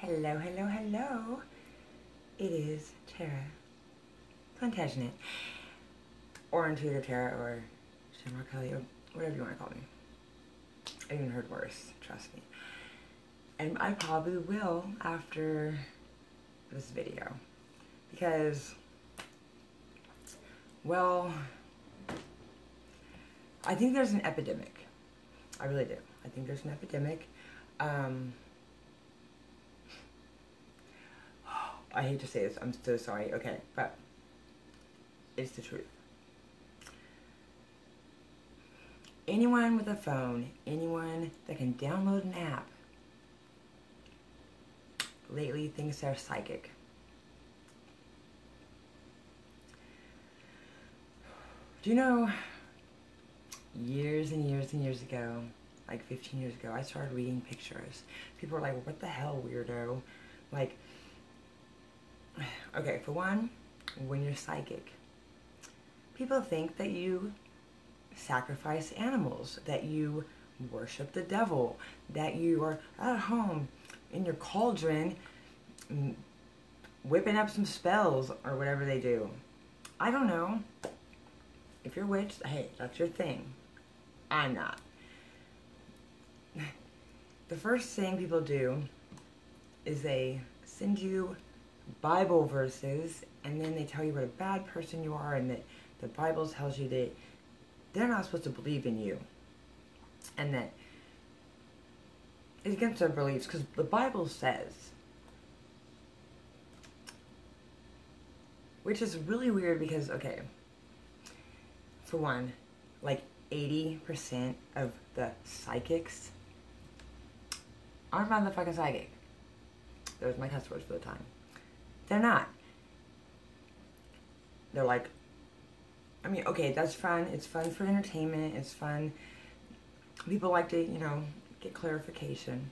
Hello, hello, hello. It is Tara Plantagenet, or Intuitive Tara, or Shamrock Kelly, or whatever you want to call me. I even heard worse, trust me. And I probably will after this video. Because, well, I think there's an epidemic. I really do. I think there's an epidemic. Um, I hate to say this, I'm so sorry, okay, but it's the truth. Anyone with a phone, anyone that can download an app, lately thinks they're psychic. Do you know, years and years and years ago, like 15 years ago, I started reading pictures. People were like, what the hell, weirdo? Like, okay, for one, when you're psychic, people think that you sacrifice animals, that you worship the devil, that you are at home in your cauldron whipping up some spells or whatever they do. I don't know. If you're a witch, hey, that's your thing. I'm not. The first thing people do is they send you Bible verses and then they tell you what a bad person you are and that the Bible tells you that they're not supposed to believe in you and that it's against their beliefs because the Bible says which is really weird because okay for one like 80% of the psychics aren't motherfucking psychic. Those my cuss words for the time. They're not. They're like, I mean, okay, that's fun. It's fun for entertainment. It's fun. People like to, you know, get clarification.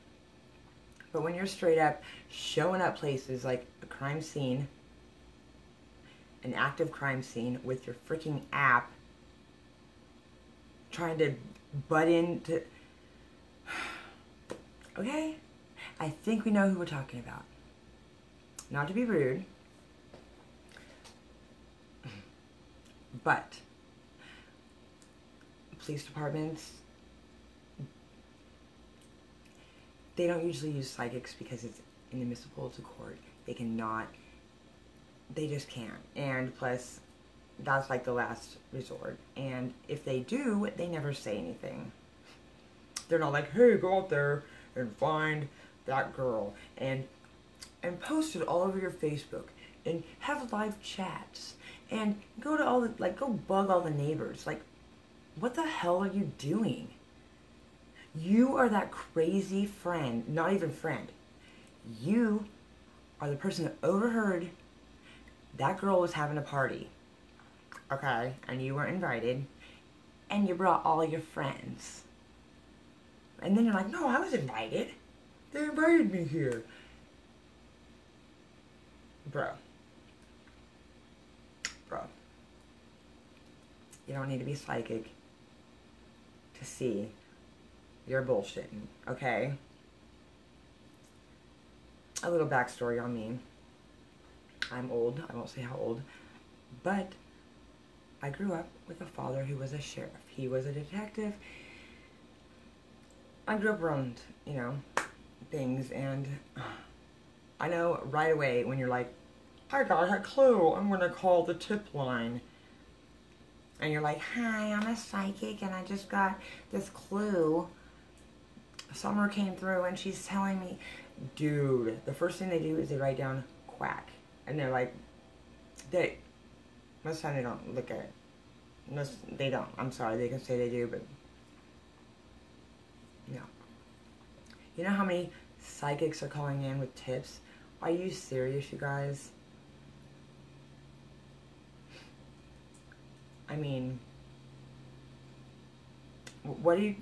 But when you're straight up showing up places like a crime scene, an active crime scene with your freaking app, trying to butt into Okay? I think we know who we're talking about. Not to be rude, but police departments, they don't usually use psychics because it's inadmissible to court. They cannot, they just can't. And plus, that's like the last resort. And if they do, they never say anything. They're not like, hey, go out there and find that girl and and post it all over your Facebook and have live chats and go to all the like go bug all the neighbors. Like what the hell are you doing? You are that crazy friend not even friend. You are the person that overheard that girl was having a party okay? And you were invited and you brought all your friends. And then you're like, no, I was invited. They invited me here. Bro. Bro. You don't need to be psychic to see you're bullshitting, okay? A little backstory on me. I'm old. I won't say how old. But I grew up with a father who was a sheriff. He was a detective. I grew up around, you know, things, and I know right away when you're like, I got a clue, I'm gonna call the tip line. And you're like, hi, I'm a psychic, and I just got this clue. Summer came through, and she's telling me, dude, the first thing they do is they write down quack. And they're like, they, most time they don't look at it. Most, they don't. I'm sorry, they can say they do, but no. You know how many psychics are calling in with tips? Are you serious, you guys? I mean, what do you...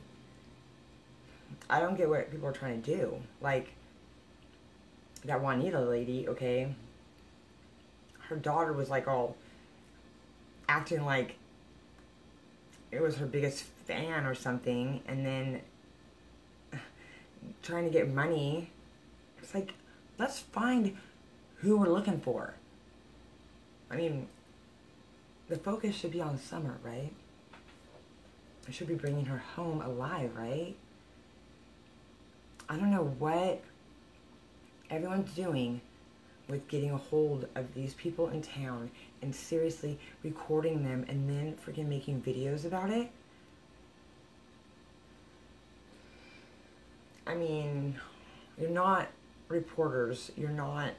I don't get what people are trying to do. Like, that Juanita lady, okay? Her daughter was like all acting like it was her biggest fan or something, and then trying to get money. It's like, let's find who we're looking for. I mean, the focus should be on Summer, right? I should be bringing her home alive, right? I don't know what everyone's doing with getting a hold of these people in town and seriously recording them and then freaking making videos about it. I mean, you're not reporters, you're not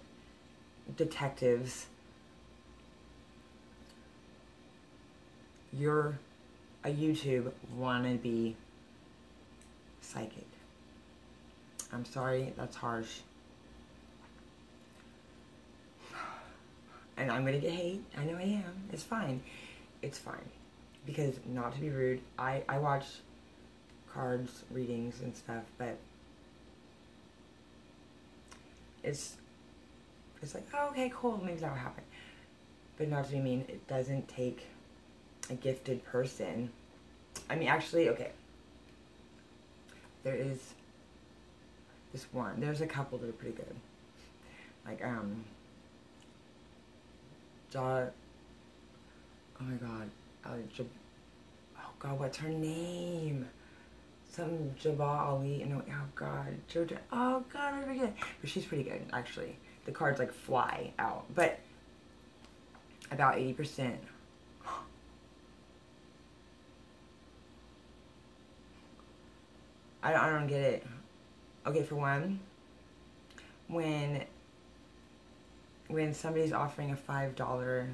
detectives. You're a YouTube wannabe psychic. I'm sorry, that's harsh. And I'm gonna get hate. I know I am. It's fine. It's fine. Because, not to be rude, I, I watch cards, readings, and stuff, but it's it's like, oh, okay, cool, maybe that'll happen. But not to mean, it doesn't take a gifted person. I mean, actually, okay. There is this one. There's a couple that are pretty good. Like, um. Oh my god. Oh god, what's her name? Some Jabba Ali. No, oh god. Jojo. Oh god, I forget. But she's pretty good, actually. The cards like fly out. But about 80%. I don't, I don't get it. Okay, for one, when when somebody's offering a five dollar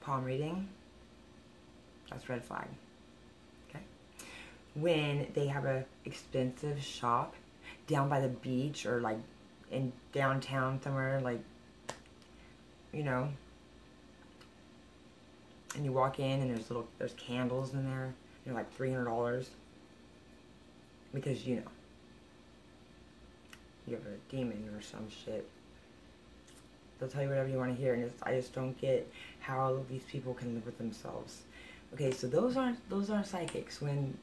palm reading, that's red flag. When they have a expensive shop down by the beach or like in downtown somewhere, like you know, and you walk in and there's little there's candles in there, know, like three hundred dollars because you know you have a demon or some shit. They'll tell you whatever you want to hear, and I just don't get how these people can live with themselves. Okay, so those aren't those aren't psychics. When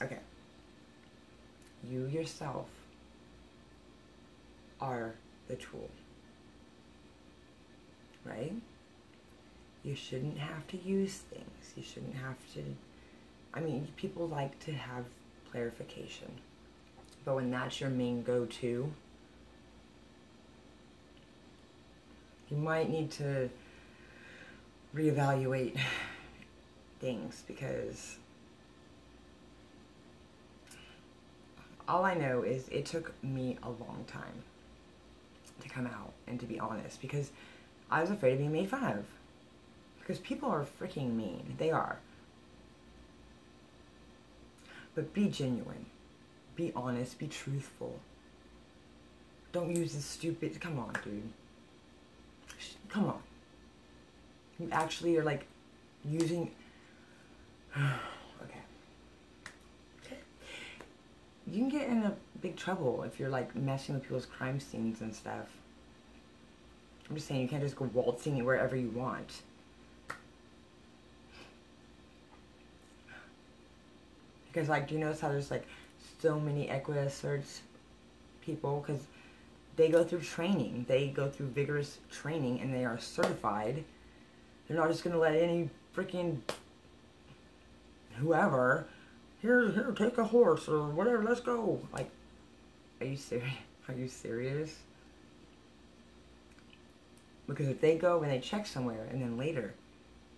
okay, you yourself are the tool, right? You shouldn't have to use things. You shouldn't have to. I mean, people like to have clarification. But when that's your main go-to, you might need to reevaluate things because all I know is it took me a long time to come out and to be honest because I was afraid of being made fun of. Because people are freaking mean. They are. But be genuine. Be honest. Be truthful. Don't use this stupid. Come on, dude. Come on. You actually are like using. okay. You can get in a big trouble if you're like messing with people's crime scenes and stuff. I'm just saying you can't just go waltzing it wherever you want. Because like, do you notice how there's like so many EquuSearch people? Because they go through training. They go through vigorous training and they are certified. They're not just going to let any freaking whoever, here, here, take a horse or whatever, let's go. Like, are you serious? Are you serious? Because if they go and they check somewhere and then later,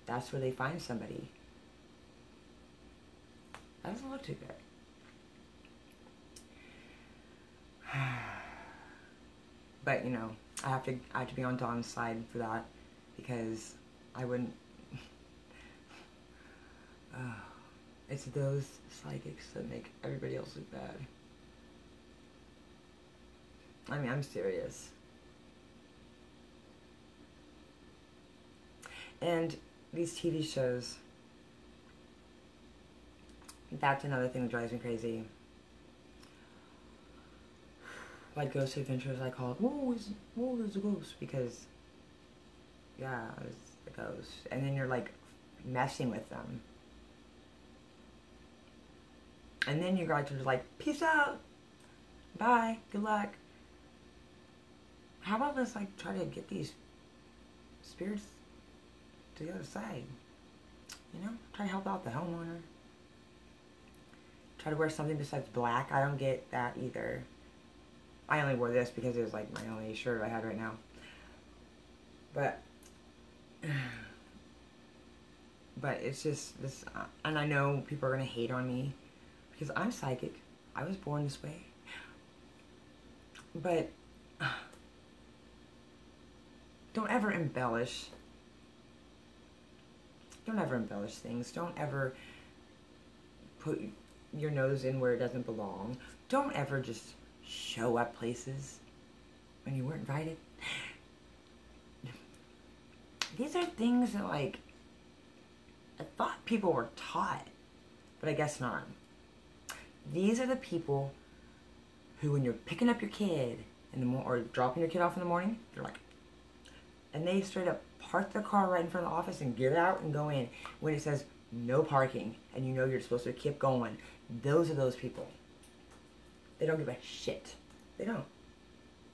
that's where they find somebody that doesn't look too good. but you know, I have to I have to be on Don's side for that because I wouldn't. uh, it's those psychics that make everybody else look bad. I mean, I'm serious. And these TV shows that's another thing that drives me crazy. Like Ghost Adventures, I call it, whoa, it's, whoa, there's a ghost, because, yeah, it's a ghost. And then you're, like, messing with them. And then you guys are like, peace out. Bye. Good luck. How about let's like try to get these spirits to the other side? You know, try to help out the homeowner. Try to wear something besides black. I don't get that either. I only wore this because it was like my only shirt I had right now. But, but it's just this, uh, and I know people are gonna hate on me because I'm psychic. I was born this way. But don't ever embellish. Don't ever embellish things. Don't ever put your nose in where it doesn't belong. Don't ever just show up places when you weren't invited. These are things that, like, I thought people were taught, but I guess not. These are the people who, when you're picking up your kid in the or dropping your kid off in the morning, they're like, and they straight up park their car right in front of the office and get out and go in when it says no parking and you know you're supposed to keep going. Those are those people. They don't give a shit. They don't.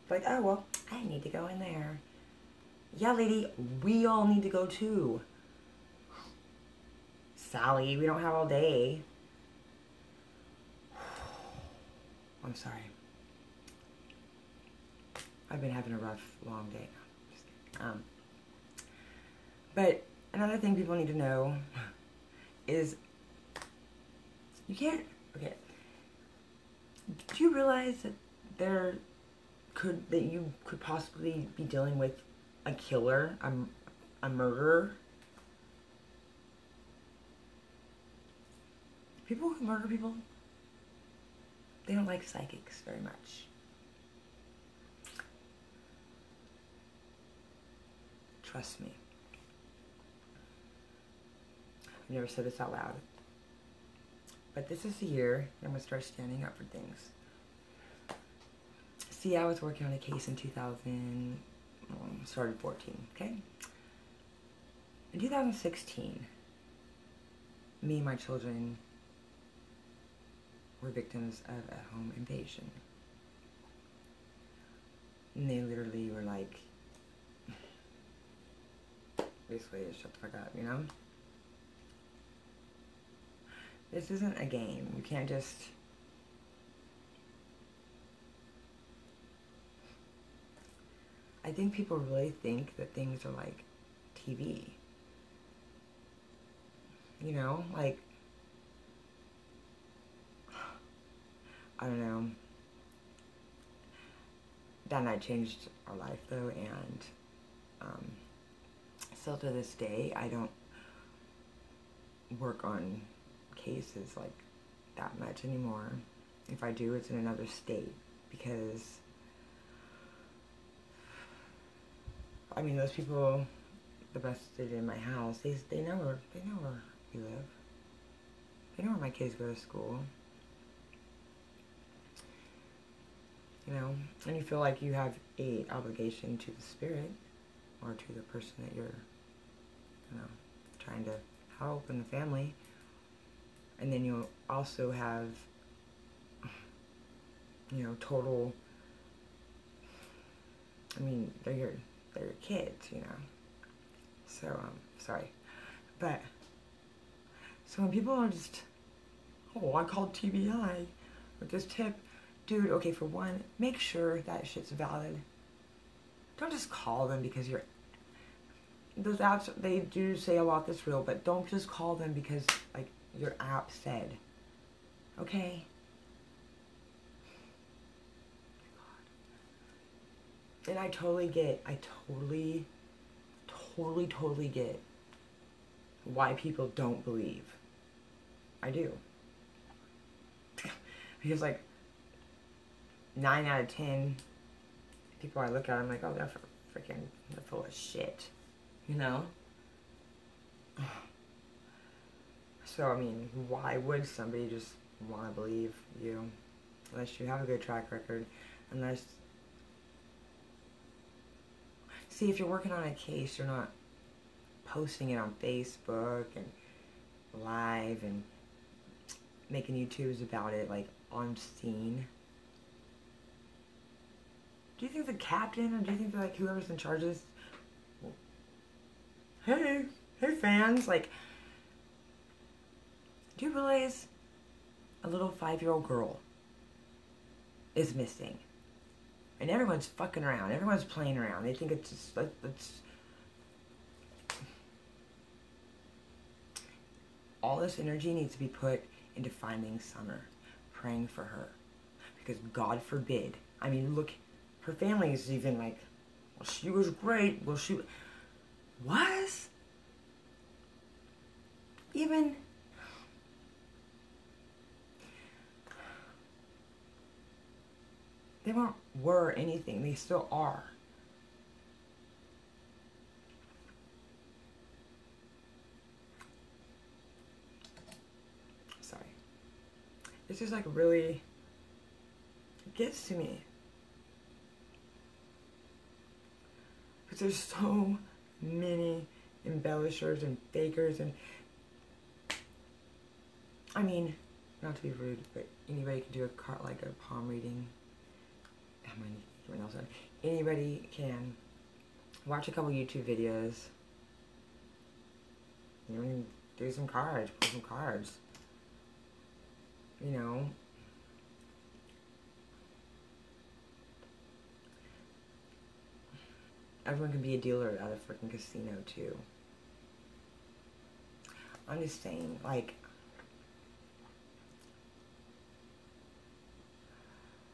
Like, oh well, I need to go in there. Yeah, lady, we all need to go too. Sally, we don't have all day. I'm sorry. I've been having a rough, long day. Um, but another thing people need to know is you can't. Okay. Do you realize that there could that you could possibly be dealing with a killer, a, a murderer? People who murder people, they don't like psychics very much. Trust me. I've never said this out loud. But this is the year I'm going to start standing up for things. See, I was working on a case in 2000, um, started 14, okay? In 2016, me and my children were victims of a home invasion. And they literally were like, basically, shut the fuck up, you know? This isn't a game. You can't just. I think people really think that things are like TV. You know, like. I don't know. That night changed our life though, and um, still to this day, I don't work on cases like that much anymore. If I do, it's in another state because I mean those people the best they did in my house, they they know where they know where we live. They know where my kids go to school. You know, and you feel like you have a obligation to the spirit or to the person that you're you know trying to help in the family. And then you'll also have you know total i mean they're your they're your kids you know. So um sorry. But so when people are just oh i called tbi with this tip dude okay for one make sure that shit's valid don't just call them because you're those apps they do say a lot that's real but don't just call them because like your app said. Okay? And I totally get, I totally, totally, totally get why people don't believe. I do. because, like, 9 out of 10 people I look at, I'm like, oh, they're freaking, they're full of shit. You know? So, I mean, why would somebody just want to believe you? Unless you have a good track record. Unless. See, if you're working on a case, you're not posting it on Facebook and live and making YouTubes about it, like on scene. Do you think the captain, or do you think like whoever's in charge is? Hey, hey, fans! Like, do you realize a little five-year-old girl is missing, and everyone's fucking around. Everyone's playing around. They think it's just it's. All this energy needs to be put into finding Summer, praying for her, because God forbid. I mean, look her family is even like, well, she was great. Well, she was even. They weren't were anything. They still are. Sorry. It's just like really it gets to me. There's so many embellishers and fakers and I mean, not to be rude, but anybody can do a card like a palm reading. How many everyone else Anybody can watch a couple YouTube videos. You know, do some cards, pull some cards. You know, everyone can be a dealer at a freaking casino too. I'm just saying, like,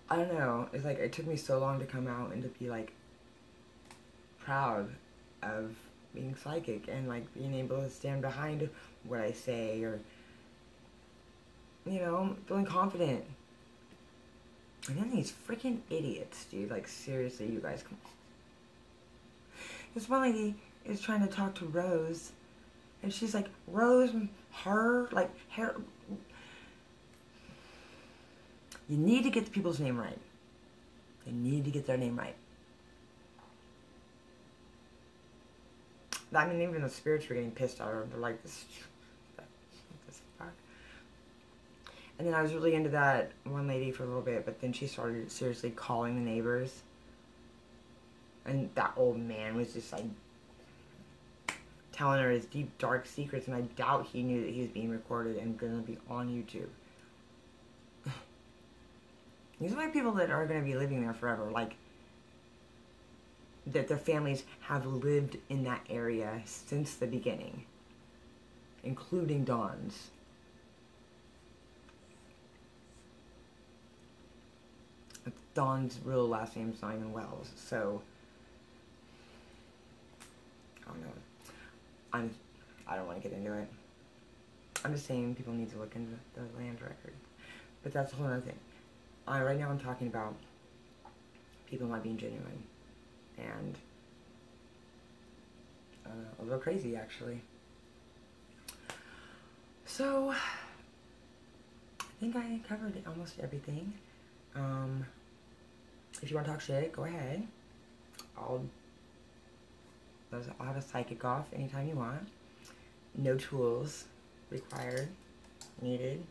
I don't know. It's like it took me so long to come out and to be like proud of being psychic and like being able to stand behind what I say or you know, feeling confident. And then these freaking idiots, dude. Like seriously, you guys come on. This one lady is trying to talk to Rose, and she's like, Rose, her, like, hair. You need to get the people's name right. They need to get their name right. I mean, even the spirits were getting pissed at her. They're like, this, this fuck. And then I was really into that one lady for a little bit, but then she started seriously calling the neighbors and that old man was just like telling her his deep dark secrets and I doubt he knew that he was being recorded and gonna be on YouTube. These are like people that are gonna be living there forever, like that their families have lived in that area since the beginning, including Don's. Don's real last name is not even Wells, so don't know. I'm, I don't want to get into it. I'm just saying people need to look into the land record. But that's a whole other thing. Uh, right now I'm talking about people not being genuine. And uh, a little crazy, actually. So, I think I covered almost everything. Um, if you want to talk shit, go ahead. I'll I'll have a psychic off anytime you want. No tools required, needed.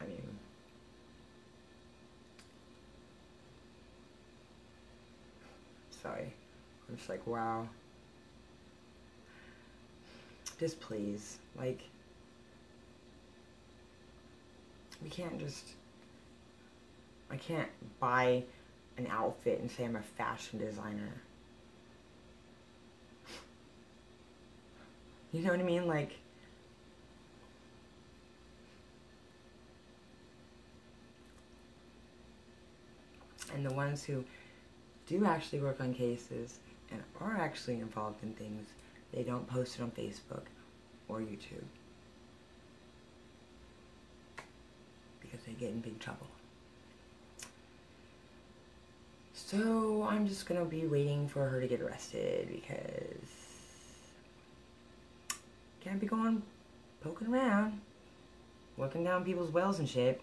I mean, sorry. I'm just like, wow. Just please, like, we can't just, I can't buy an outfit and say I'm a fashion designer. You know what I mean? Like, and the ones who do actually work on cases and are actually involved in things, they don't post it on Facebook or YouTube. Because they get in big trouble. So I'm just gonna be waiting for her to get arrested because can't be going poking around, looking down people's wells and shit.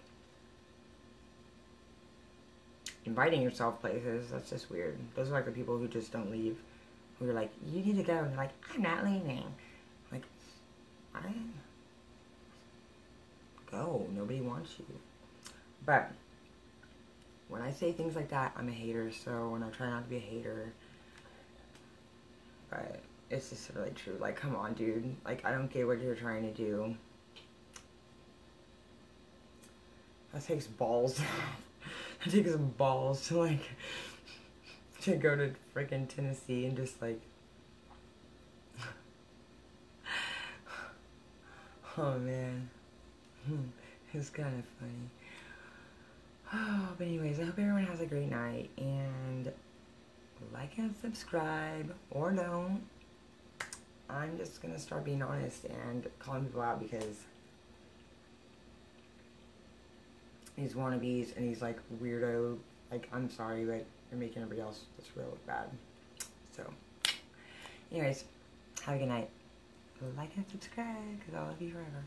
Inviting yourself places, that's just weird. Those are like the people who just don't leave. Who are like, you need to go. And they're like, I'm not leaving. Like, I. go. Nobody wants you. But when I say things like that, I'm a hater. So when I try not to be a hater, but it's just really true. Like, come on, dude. Like, I don't get what you're trying to do. That takes balls. that takes balls to like to go to freaking Tennessee and just like. oh man, hmm. it's kind of funny. Oh, but anyways, I hope everyone has a great night and like and subscribe or don't. I'm just gonna start being honest and calling people out because these wannabes and these like weirdo like I'm sorry but you're making everybody else just real look bad. So anyways, have a good night. Like and subscribe because I love you forever.